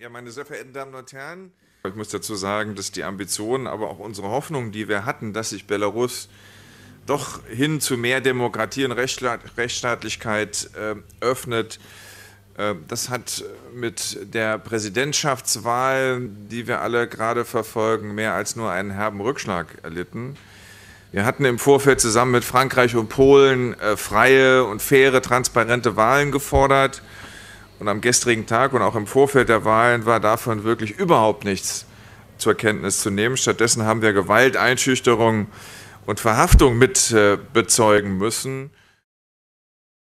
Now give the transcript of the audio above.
Ja, meine sehr verehrten Damen und Herren, ich muss dazu sagen, dass die Ambitionen, aber auch unsere Hoffnung, die wir hatten, dass sich Belarus doch hin zu mehr Demokratie und Rechtsstaatlichkeit äh, öffnet, äh, das hat mit der Präsidentschaftswahl, die wir alle gerade verfolgen, mehr als nur einen herben Rückschlag erlitten. Wir hatten im Vorfeld zusammen mit Frankreich und Polen äh, freie und faire, transparente Wahlen gefordert. Und am gestrigen Tag und auch im Vorfeld der Wahlen war davon wirklich überhaupt nichts zur Kenntnis zu nehmen. Stattdessen haben wir Gewalt, Einschüchterung und Verhaftung mit äh, bezeugen müssen.